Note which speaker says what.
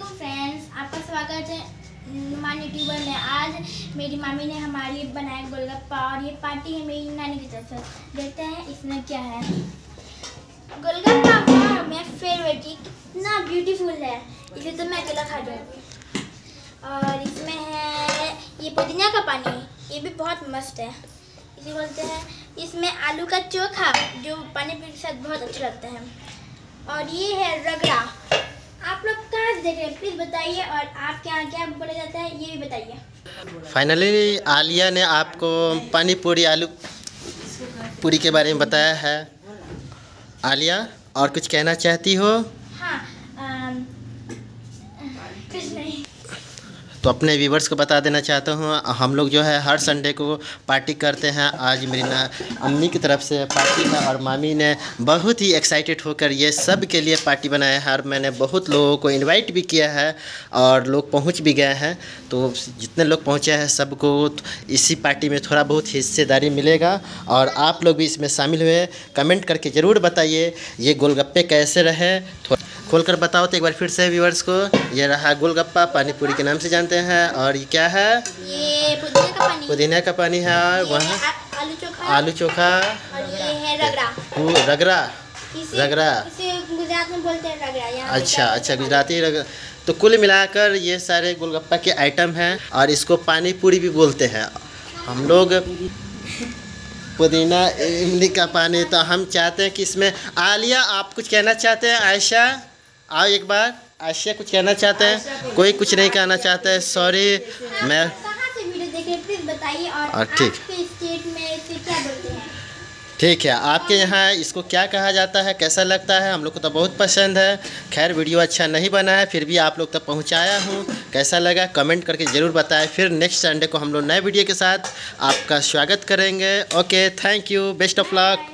Speaker 1: वालेकुम फ्रेंड्स आपका स्वागत है मान यूट्यूबर में। आज मेरी मामी ने हमारे लिए बनाया गोलगप्पा और ये पार्टी है मेरी नानी की तरफ़ से। देखते हैं इसमें क्या है। गोलगप्पा वाह मेरा फेवरेट ये कितना ब्यूटीफुल है। इसे तो मैं अकेला खा जाऊँगी और इसमें है ये पुदीना का पानी। ये भी बहुत मस्त है। इसे बोलते हैं। इसमें आलू का चोखा, जो पानी पीने के साथ बहुत अच्छा लगता है। और ये है रगड़ा। देख रहे हैं प्लीज़ बताइए और आपके यहाँ क्या बोला जाता है, ये भी बताइए।
Speaker 2: फाइनली आलिया ने आपको पानी पूरी आलू पूरी के बारे में बताया है। आलिया, और कुछ कहना चाहती हो
Speaker 1: हाँ अम, कुछ नहीं
Speaker 2: तो अपने व्यूवर्स को बता देना चाहता हूँ, हम लोग जो है हर संडे को पार्टी करते हैं। आज मेरी ना अम्मी की तरफ़ से पार्टी है और मामी ने बहुत ही एक्साइटेड होकर ये सब के लिए पार्टी बनाया है और मैंने बहुत लोगों को इनवाइट भी किया है और लोग पहुँच भी गए हैं। तो जितने लोग पहुँचे हैं सबको इसी पार्टी में थोड़ा बहुत हिस्सेदारी मिलेगा और आप लोग भी इसमें शामिल हुए। कमेंट करके ज़रूर बताइए, ये गोलगप्पे कैसे रहे? थोड़ा खोल कर बताओ तो एक बार फिर से व्यूवर्स को। ये रहा गोलगप्पा पानी पूरी के नाम से जानते हैं। और ये क्या है?
Speaker 1: ये पुदीना का पानी
Speaker 2: पुदीना का पानी है और वह
Speaker 1: आलू चोखा।
Speaker 2: आलू चोखा।
Speaker 1: और ये है रगड़ा।
Speaker 2: रगड़ा। रगड़ा।
Speaker 1: गुजरात में बोलते हैं रगड़ा
Speaker 2: अच्छा अच्छा गुजराती रगड़ा तो कुल मिलाकर ये सारे गोलगप्पा के आइटम हैं और इसको पानी पूरी भी बोलते हैं। हम लोग पुदीना इमली का पानी तो हम चाहते हैं कि इसमें आलिया आप कुछ कहना चाहते हैं आयशा? आओ एक बार। आयशा कुछ कहना चाहते हैं? कोई कुछ नहीं कहना चाहता है। सॉरी मैं
Speaker 1: और
Speaker 2: ठीक।
Speaker 1: हैं?
Speaker 2: ठीक है आपके यहाँ इसको क्या कहा जाता है? कैसा लगता है? हम लोग को तो बहुत पसंद है। खैर वीडियो अच्छा नहीं बना है फिर भी आप लोग तक पहुँचाया हूँ। कैसा लगा? कमेंट करके ज़रूर बताएँ। फिर नेक्स्ट संडे को हम लोग नए वीडियो के साथ आपका स्वागत करेंगे। Okay thank you best of luck